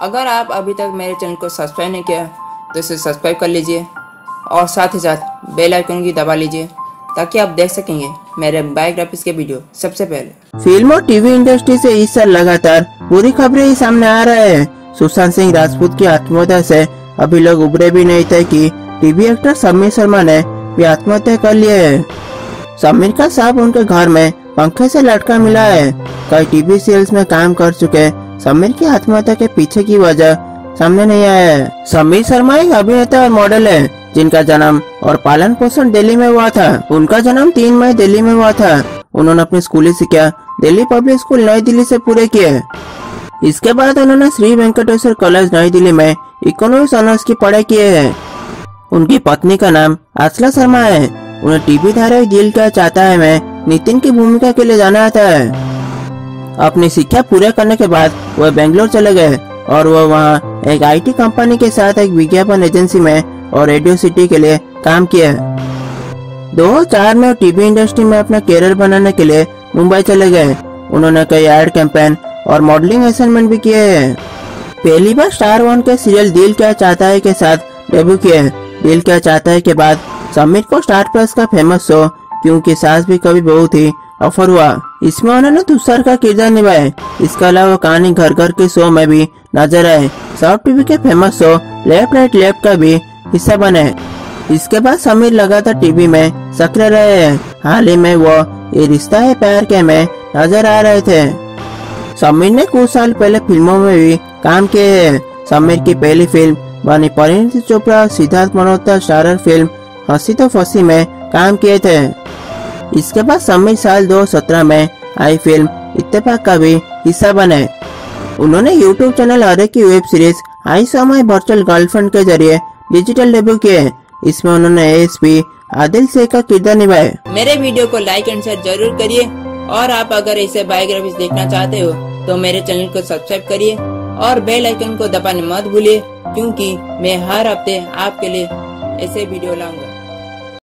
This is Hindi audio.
अगर आप अभी तक मेरे चैनल को सब्सक्राइब नहीं किया तो इसे सब्सक्राइब कर लीजिए और साथ ही साथ बेल आइकन की दबा लीजिए, ताकि आप देख सकेंगे मेरे बायोग्राफिस के वीडियो सबसे पहले। फ़िल्म और टीवी इंडस्ट्री से इस साल लगातार बुरी खबरें ही सामने आ रहे हैं। सुशांत सिंह राजपूत की आत्महत्या से अभी लोग उभरे भी नहीं थे कि टीवी एक्टर समीर शर्मा ने भी आत्महत्या कर लिए है। समीर का साहब उनके घर में पंखे से लटका मिला है। कई टीवी सीरियल्स में काम कर चुके समीर की आत्महत्या के पीछे की वजह सामने नहीं आया है। समीर शर्मा एक अभिनेता और मॉडल है, जिनका जन्म और पालन पोषण दिल्ली में हुआ था। उनका जन्म तीन मई दिल्ली में हुआ था। उन्होंने अपनी स्कूली शिक्षा दिल्ली पब्लिक स्कूल नई दिल्ली से पूरे किए। इसके बाद उन्होंने श्री वेंकटेश्वर कॉलेज नई दिल्ली में इकोनॉमिक्स ऑनर्स की पढ़ाई की है। उनकी पत्नी का नाम आसला शर्मा है। उन्हें टीवी धारा दिल क्या चाहता है मैं नितिन की भूमिका के लिए जाना आता है। अपनी शिक्षा पूरा करने के बाद वह बेंगलोर चले गए और वह वहाँ एक आईटी कंपनी के साथ एक विज्ञापन एजेंसी में और रेडियो सिटी के लिए काम किया। दो चार में टीवी इंडस्ट्री में अपना कैरियर बनाने के लिए मुंबई चले गए। उन्होंने कई एड कैंपेन और मॉडलिंग असाइनमेंट भी किए हैं। पहली बार स्टार वन के सीरियल दिल क्या चाहता है के साथ डेब्यू किए दिल क्या चाहता है के बाद समीर को स्टार प्लस का फ़ेमस शो क्योंकि सास भी कभी बहुत ही ऑफ़र हुआ। इसमें उन्होंने तुषार का किरदार निभाया इसके अलावा कहानी घर घर के शो में भी नज़र आए। साउथ टीवी के famous show Left Right Left का भी हिस्सा बने। इसके बाद समीर लगातार टीवी में सक्रिय रहे हैं। हाल ही में वो ये रिश्ता है प्यार के में नज़र आ रहे थे। समीर ने कुछ साल पहले फ़िल्मों में भी काम किए हैं। समीर की पहली फ़िल्म बनी परिणीति चोपड़ा, सिद्धार्थ मल्होत्रा स्टारर फ़िल्म हँसी तो फंसी में काम किए थे। इसके बाद समीर साल 2017 में आई फ़िल्म इत्तेफाक का भी हिस्सा बने। उन्होंने यूट्यूब चैनल अरे की web series I so my virtual girlfriend के ज़रिए डिजिटल डेब्यू किए। इसमें उन्होंने एएसपी आदिल शेख का किरदार निभाया मेरे वीडियो को लाइक एंड शेयर ज़रूर करिए। और आप अगर ऐसे बायोग्राफी देखना चाहते हो तो मेरे चैनल को सब्सक्राइब करिए। और बेल आइकन को दबाने मत भूलिए, क्योंकि मैं हर हफ़्ते आपके लिए ऐसे वीडियो लाऊँगा।